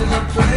Dancing up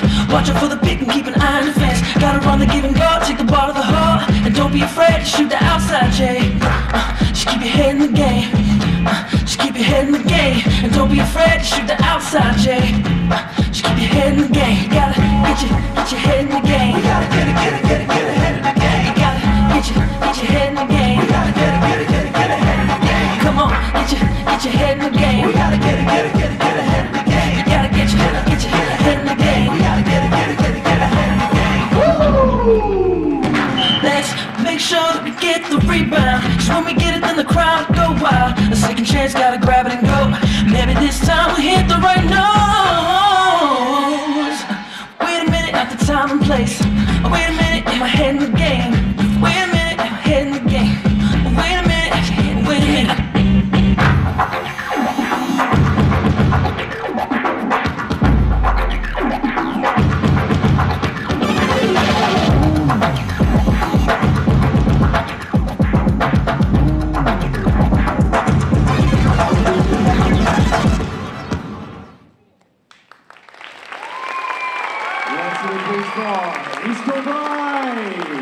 left. Watch out for the pick and keep an eye on the fence. Gotta run the give and go, take the ball to the hole. And don't be afraid to shoot the outside, Jay. Uh, just keep your head in the game. Uh, just keep your head in the game. And don't be afraid to shoot the outside, Jay. Uh, just keep your head in the game. You gotta get your, get your head in the game. We gotta get it, get it, get it, get ahead of the game. Mr. Big Star, Mr. Bride.